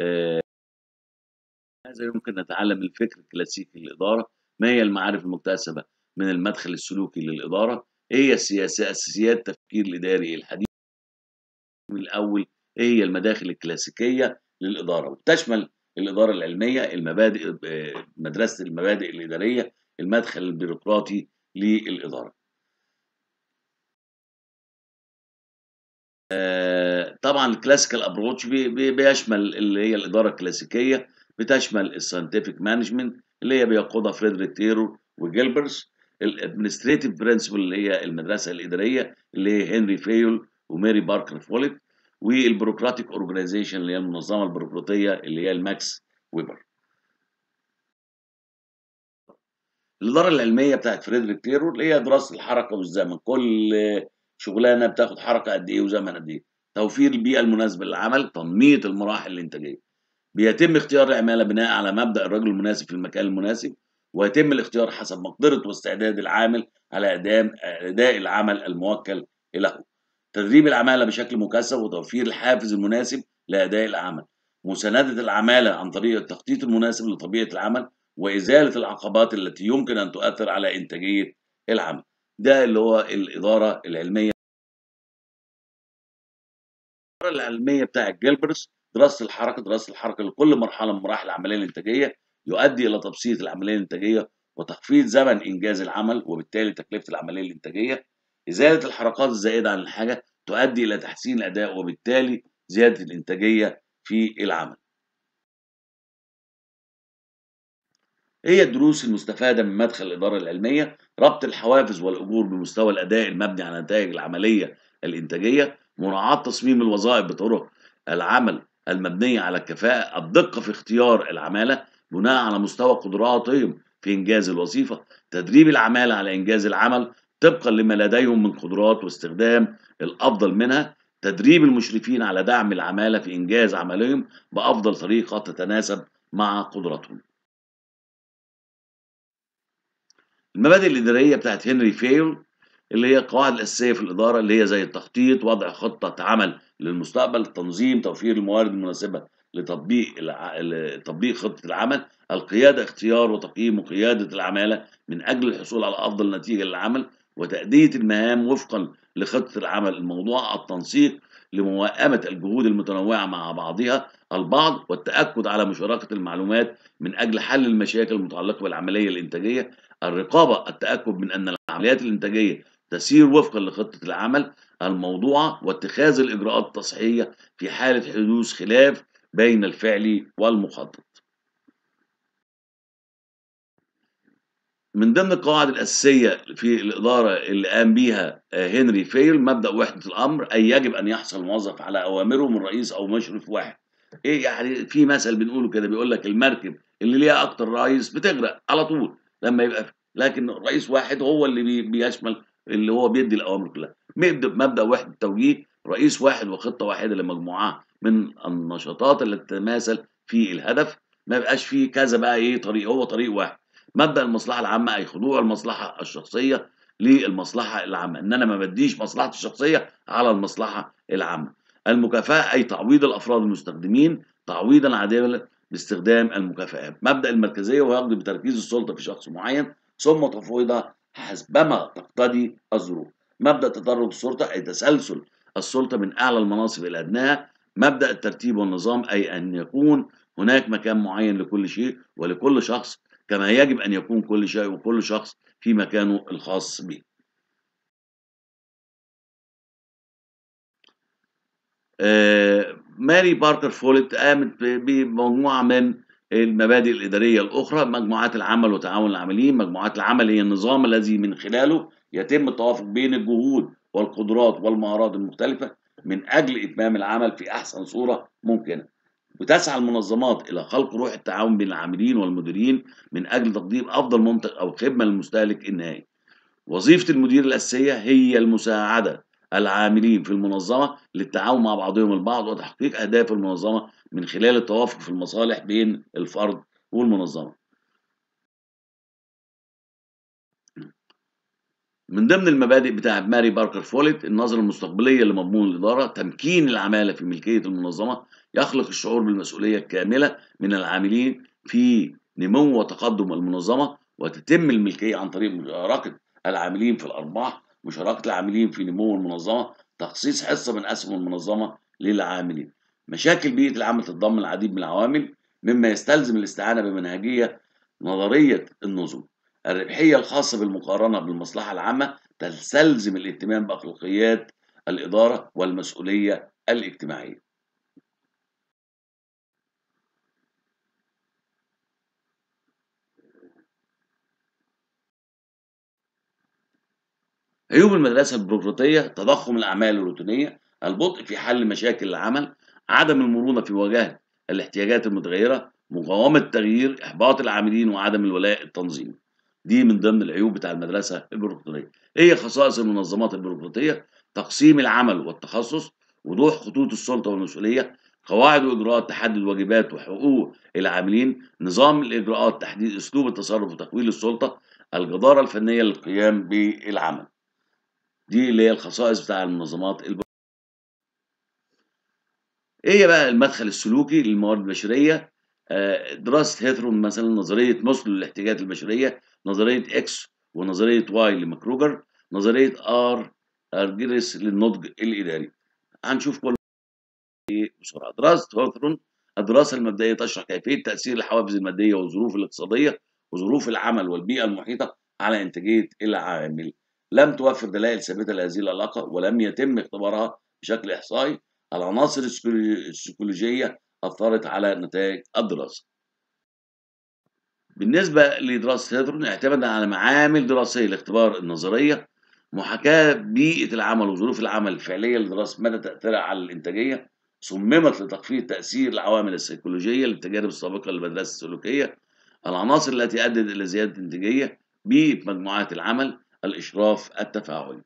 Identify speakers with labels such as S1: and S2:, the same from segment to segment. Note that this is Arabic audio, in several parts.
S1: آه، ماذا يمكن نتعلم الفكر الكلاسيكي للإدارة؟ ما هي المعارف المكتسبة من المدخل السلوكي للإدارة؟ إيه هي السياسة أساسيات التفكير الإداري الحديث؟ من الأول إيه هي المداخل الكلاسيكية للإدارة؟ وتشمل الإدارة العلمية، المبادئ آه، مدرسة المبادئ الإدارية، المدخل البيروقراطي للإدارة. آه، طبعا ال classical approach بيشمل اللي هي الإدارة الكلاسيكية بتشمل ال scientific management اللي هي بيقودها فريدريك تايلور وجيلبرث ال administrative principles اللي هي المدرسة الإدارية اللي هي هنري فايول وماري باركر فوليت وال bureaucratic organization اللي هي المنظمة البيروقراطية اللي هي الماكس ويبر الإدارة العلمية بتاعت فريدريك تايلور اللي هي دراسة الحركة والزمن كل شغلانة بتاخد حركة قد إيه وزمن قد إيه. توفير البيئة المناسبة للعمل تنميه المراحل الانتاجيه بيتم اختيار العمالة بناء على مبدأ الرجل المناسب في المكان المناسب ويتم الاختيار حسب مقدرة واستعداد العامل على أداء العمل الموكل له. تدريب العمالة بشكل مكثف وتوفير الحافز المناسب لأداء العمل. مساندة العمالة عن طريق التخطيط المناسب لطبيعة العمل وإزالة العقبات التي يمكن أن تؤثر على إنتاجية العمل. ده اللي هو الإدارة العلمية. الاداره العلمية بتاع جيلبرس دراسة الحركة دراسة الحركة لكل مرحلة من مراحل العملية الإنتاجية يؤدي إلى تبسيط العملية الإنتاجية وتخفيض زمن إنجاز العمل وبالتالي تكلفة العملية الإنتاجية. إزالة الحركات الزائدة عن الحاجة تؤدي إلى تحسين الأداء وبالتالي زيادة الإنتاجية في العمل. هي الدروس المستفادة من مدخل الإدارة العلمية ربط الحوافز والأجور بمستوى الأداء المبني على نتائج العملية الإنتاجية مراعاة تصميم الوظائف بطرق العمل المبنية على الكفاءة الدقة في اختيار العمالة بناء على مستوى قدراتهم في إنجاز الوظيفة تدريب العمالة على إنجاز العمل طبقا لما لديهم من قدرات واستخدام الأفضل منها تدريب المشرفين على دعم العمالة في إنجاز عملهم بأفضل طريقة تتناسب مع قدراتهم. المبادئ الإدارية بتاعت هنري فيول اللي هي القواعد الأساسية في الإدارة اللي هي زي التخطيط وضع خطة عمل للمستقبل تنظيم توفير الموارد المناسبة لتطبيق. تطبيق خطة العمل القيادة اختيار وتقييم وقيادة العمالة من أجل الحصول على أفضل نتيجة للعمل وتأدية المهام وفقا لخطة العمل الموضوع التنسيق لموائمة الجهود المتنوعة مع بعضها البعض والتأكد على مشاركة المعلومات من أجل حل المشاكل المتعلقة بالعملية الإنتاجية الرقابة التأكد من أن العمليات الإنتاجية تسير وفقا لخطة العمل الموضوعة واتخاذ الإجراءات التصحيحية في حالة حدوث خلاف بين الفعل والمخطط من ضمن القواعد الأساسية في الإدارة اللي قام بيها هنري فيل مبدأ وحدة الأمر أي يجب أن يحصل الموظف على أوامره من رئيس أو مشرف واحد. إيه يعني في مثل بنقوله كده بيقول لك المركب اللي ليها أكتر رئيس بتغرق على طول لما يبقى لكن رئيس واحد هو اللي بيشمل اللي هو بيدي الأوامر كلها. مبدأ وحدة التوجيه رئيس واحد وخطة واحدة لمجموعة من النشاطات التي تتماثل في الهدف. ما يبقاش فيه كذا بقى إيه طريق هو طريق واحد. مبدأ المصلحة العامة أي خضوع المصلحة الشخصية للمصلحة العامة. إن أنا ما بديش مصلحتي الشخصية على المصلحة العامة. المكافأة أي تعويض الأفراد المستخدمين تعويضا عادلا باستخدام المكافآت. مبدأ المركزية ويقضي بتركيز السلطة في شخص معين ثم تفويضها حسبما تقتضي الظروف. مبدأ تدرج السلطة أي تسلسل السلطة من أعلى المناصب إلى ادناها مبدأ الترتيب والنظام أي أن يكون هناك مكان معين لكل شيء ولكل شخص كما يجب أن يكون كل شيء وكل شخص في مكانه الخاص به. آه ماري باركر فولت قامت بمجموعة من المبادئ الإدارية الأخرى مجموعات العمل وتعاون العاملين مجموعات العمل هي النظام الذي من خلاله يتم التوافق بين الجهود والقدرات والمهارات المختلفة من أجل إتمام العمل في أحسن صورة ممكنة وتسعى المنظمات إلى خلق روح التعاون بين العاملين والمديرين من أجل تقديم أفضل منتج أو خدمة للمستهلك النهائي. وظيفة المدير الأساسية هي المساعدة العاملين في المنظمة للتعاون مع بعضهم البعض وتحقيق أهداف المنظمة من خلال التوافق في المصالح بين الفرد والمنظمة. من ضمن المبادئ بتاعة ماري باركر فوليت النظرة المستقبلية لمضمون الإدارة تمكين العمالة في ملكية المنظمة يخلق الشعور بالمسؤولية الكاملة من العاملين في نمو وتقدم المنظمة وتتم الملكية عن طريق مشاركة العاملين في الأرباح مشاركة العاملين في نمو المنظمة تخصيص حصة من أسهم المنظمة للعاملين مشاكل بيئة العمل تتضمن العديد من العوامل مما يستلزم الاستعانة بمنهجية نظرية النظم. الربحية الخاصة بالمقارنة بالمصلحة العامة تستلزم الاهتمام بأخلاقيات الإدارة والمسؤولية الاجتماعية. عيوب المدرسة البيروقراطية تضخم الأعمال الروتينية البطء في حل مشاكل العمل عدم المرونة في مواجهة الاحتياجات المتغيرة مقاومة التغيير إحباط العاملين وعدم الولاء التنظيمي. دي من ضمن العيوب بتاع المدرسة البيروقراطية. إيه خصائص المنظمات البيروقراطية تقسيم العمل والتخصص وضوح خطوط السلطة والمسؤولية قواعد وإجراءات تحدد واجبات وحقوق العاملين نظام الإجراءات تحديد أسلوب التصرف وتقويل السلطة الجدارة الفنية للقيام بالعمل. دي اللي هي الخصائص بتاع المنظمات البيروقراطية. إيه بقى المدخل السلوكي للموارد البشرية؟ آه، دراسة هوثورن مثلا نظرية ماسلو للاحتياجات البشرية نظرية X ونظرية Y لماكريجور نظرية ار ارجيرس للنضج الإداري. هنشوف كل إيه بسرعة. دراسة هوثورن الدراسة المبدئية تشرح كيفية تأثير الحوافز المادية والظروف الاقتصادية وظروف العمل والبيئة المحيطة على إنتاجية العامل. لم توفر دلائل ثابتة لهذه العلاقة ولم يتم اختبارها بشكل إحصائي. العناصر السيكولوجية أثرت على نتائج الدراسة. بالنسبة لدراسة هيدرون اعتمد على معامل دراسية لاختبار النظرية محاكاة بيئة العمل وظروف العمل الفعلية لدراسة مدى تأثيرها على الإنتاجية صممت لتخفيض تأثير العوامل السيكولوجية للتجارب السابقة للمدرسة السلوكية العناصر التي أدت إلى زيادة الإنتاجية بيئة مجموعات العمل الإشراف التفاعلي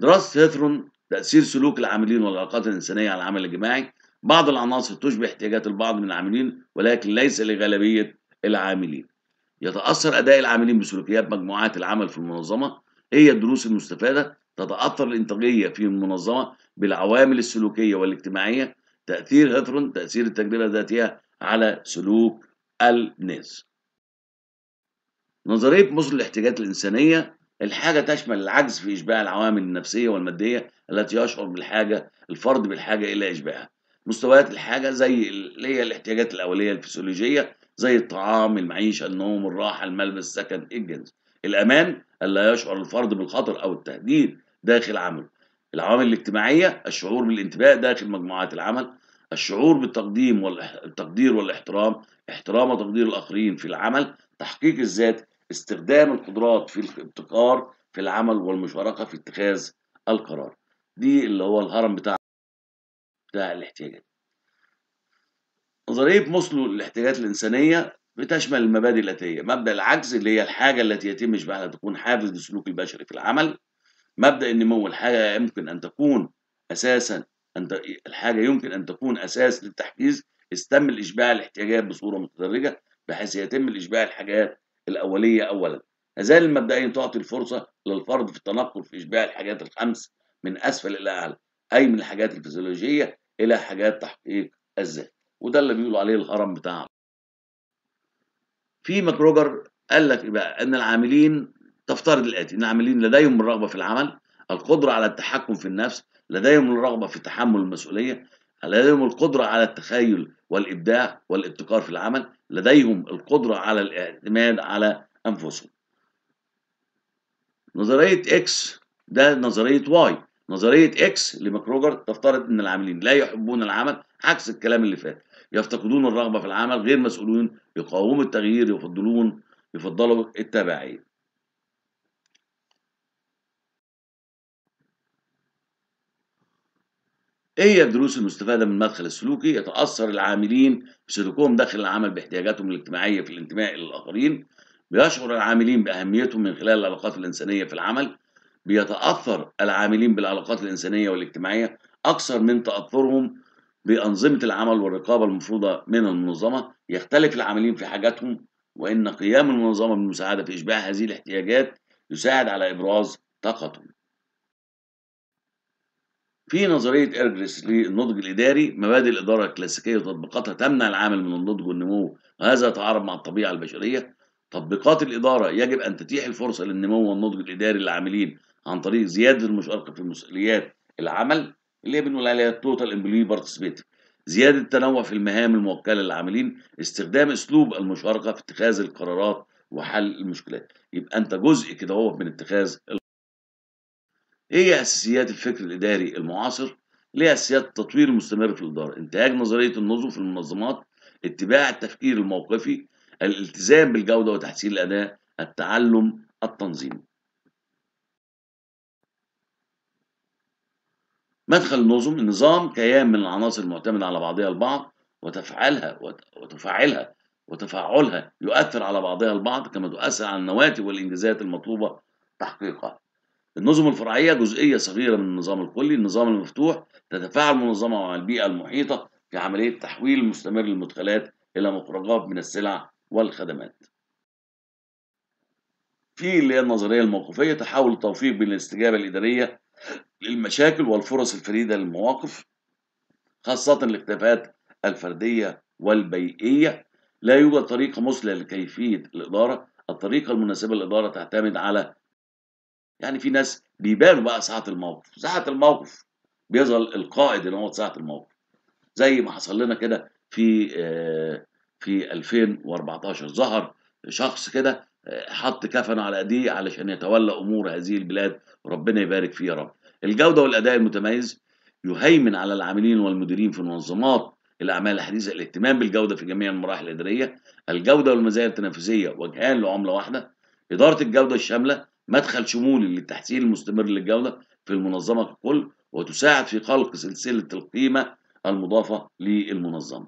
S1: دراسة هيثرون تأثير سلوك العاملين والعلاقات الإنسانية على العمل الجماعي. بعض العناصر تشبه احتياجات البعض من العاملين ولكن ليس لغالبية العاملين. يتأثر أداء العاملين بسلوكيات مجموعات العمل في المنظمة. هي الدروس المستفادة. تتأثر الإنتاجية في المنظمة بالعوامل السلوكية والاجتماعية. تأثير هيثرون تأثير التجربة الذاتية على سلوك الناس. نظرية مصر الاحتياجات الإنسانية الحاجة تشمل العجز في إشباع العوامل النفسية والمادية التي يشعر بالحاجة الفرد بالحاجة إلى إشباعها. مستويات الحاجة زي اللي هي الاحتياجات الأولية الفسيولوجية زي الطعام المعيشة النوم الراحة الملبس السكن الجنس. الأمان ألا يشعر الفرد بالخطر أو التهديد داخل عمله العوامل الاجتماعية الشعور بالانتماء داخل مجموعات العمل. الشعور بالتقديم والتقدير والإحترام. احترام وتقدير الآخرين في العمل. تحقيق الذات. استخدام القدرات في الابتكار في العمل والمشاركة في اتخاذ القرار. دي اللي هو الهرم بتاع بتاع الاحتياجات. نظرية موسلو للاحتياجات الإنسانية بتشمل المبادئ الآتية. مبدأ العجز اللي هي الحاجة التي يتم إشباعها تكون حافز للسلوك البشري في العمل. مبدأ النمو الحاجة يمكن أن تكون أساسا أن الحاجة يمكن أن تكون أساس للتحفيز. استم الإشباع الاحتياجات بصورة متدرجة بحيث يتم الإشباع الحاجات الأولية أولا. هذان المبدئين تعطي الفرصة للفرد في التنقل في إشباع الحاجات الخمس من أسفل إلى أعلى أي من الحاجات الفسيولوجية إلى حاجات تحقيق الذات. وده اللي بيقولوا عليه الهرم بتاعهم. في ماكروجر قال لك بقى؟ إن العاملين تفترض الآتي إن العاملين لديهم الرغبة في العمل القدرة على التحكم في النفس لديهم الرغبة في تحمل المسؤولية لديهم القدرة على التخيل والإبداع والابتكار في العمل؟ لديهم القدرة على الاعتماد على أنفسهم. نظرية X ده نظرية Y نظرية X لماكجريجور تفترض إن العاملين لا يحبون العمل عكس الكلام اللي فات. يفتقدون الرغبة في العمل غير مسؤولون يقاوموا التغيير يفضلون يفضلوا التبعية إيه هي الدروس المستفادة من المدخل السلوكي؟ يتأثر العاملين بسلوكهم داخل العمل باحتياجاتهم الاجتماعية في الانتماء إلى الآخرين بيشعر العاملين بأهميتهم من خلال العلاقات الإنسانية في العمل بيتأثر العاملين بالعلاقات الإنسانية والاجتماعية أكثر من تأثرهم بأنظمة العمل والرقابة المفروضة من المنظمة يختلف العاملين في حاجاتهم وإن قيام المنظمة بالمساعدة في إشباع هذه الاحتياجات يساعد على إبراز طاقتهم. في نظرية أرجريس للنضج الإداري مبادئ الإدارة الكلاسيكية وتطبيقاتها تمنع العامل من النضج والنمو وهذا يتعارض مع الطبيعة البشرية. تطبيقات الإدارة يجب أن تتيح الفرصة للنمو والنضج الإداري للعاملين عن طريق زيادة المشاركة في مسؤوليات العمل اللي هي بنقول عليها total employee participative زيادة التنوع في المهام الموكلة للعاملين استخدام أسلوب المشاركة في اتخاذ القرارات وحل المشكلات. يبقى أنت جزء كده هو من اتخاذ إيه هي أساسيات الفكر الإداري المعاصر؟ ليه أساسيات التطوير المستمر في الإدارة؟ انتهاج نظرية النظم في المنظمات، اتباع التفكير الموقفي، الالتزام بالجودة وتحسين الأداء، التعلم التنظيمي. مدخل النظم النظام كيان من العناصر المعتمدة على بعضها البعض وتفعلها وتفعلها وتفاعلها يؤثر على بعضها البعض كما تؤثر على النواتج والإنجازات المطلوبة تحقيقها. النظم الفرعية جزئية صغيرة من النظام الكلي، النظام المفتوح تتفاعل المنظمة مع البيئة المحيطة في عملية تحويل مستمر للمدخلات إلى مخرجات من السلع والخدمات. في اللي هي النظرية الموقفية تحاول التوفيق بين الاستجابة الإدارية للمشاكل والفرص الفريدة للمواقف خاصة الاكتفاءات الفردية والبيئية لا يوجد طريقة مثلى لكيفية الإدارة الطريقة المناسبة للإدارة تعتمد على يعني في ناس بيبانوا بقى ساعة الموقف ساعة الموقف بيظهر القائد ان هو ساعة الموقف. زي ما حصل لنا كده في آه في 2014 ظهر شخص كده آه حط كفنه على ايديه علشان يتولى امور هذه البلاد وربنا يبارك فيه يا رب. الجودة والأداء المتميز يهيمن على العاملين والمديرين في منظمات الأعمال الحديثة الاهتمام بالجودة في جميع المراحل الإدارية. الجودة والمزايا التنافسية وجهان لعملة واحدة. إدارة الجودة الشاملة مدخل شمولي للتحسين المستمر للجودة في المنظمة ككل وتساعد في خلق سلسلة القيمة المضافة للمنظمة.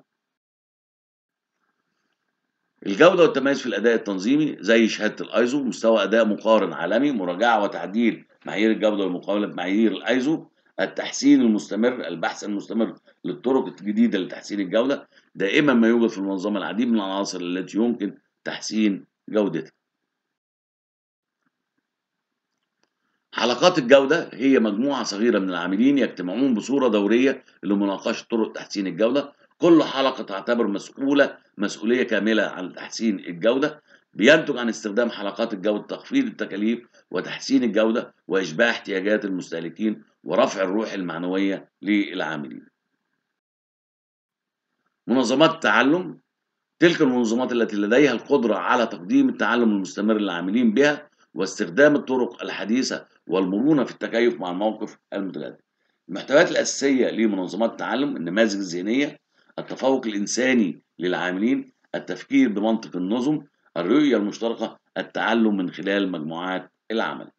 S1: الجودة والتميز في الأداء التنظيمي زي شهادة الأيزو مستوى أداء مقارن عالمي مراجعة وتعديل معايير الجودة والمقاولة بمعايير الأيزو التحسين المستمر البحث المستمر للطرق الجديدة لتحسين الجودة دائما ما يوجد في المنظمة العديد من العناصر التي يمكن تحسين جودتها حلقات الجودة هي مجموعة صغيرة من العاملين يجتمعون بصورة دورية لمناقشة طرق تحسين الجودة. كل حلقة تعتبر مسؤولة مسؤولية كاملة عن تحسين الجودة. بينتج عن استخدام حلقات الجودة تخفيض التكاليف وتحسين الجودة وإشباع احتياجات المستهلكين ورفع الروح المعنوية للعاملين. منظمات التعلم تلك المنظمات التي لديها القدرة على تقديم التعلم المستمر للعاملين بها واستخدام الطرق الحديثة والمرونة في التكيف مع الموقف المتجدد. المحتويات الأساسية لمنظمات التعلم النماذج الذهنية، التفوق الإنساني للعاملين، التفكير بمنطق النظم، الرؤية المشتركة، التعلم من خلال مجموعات العمل.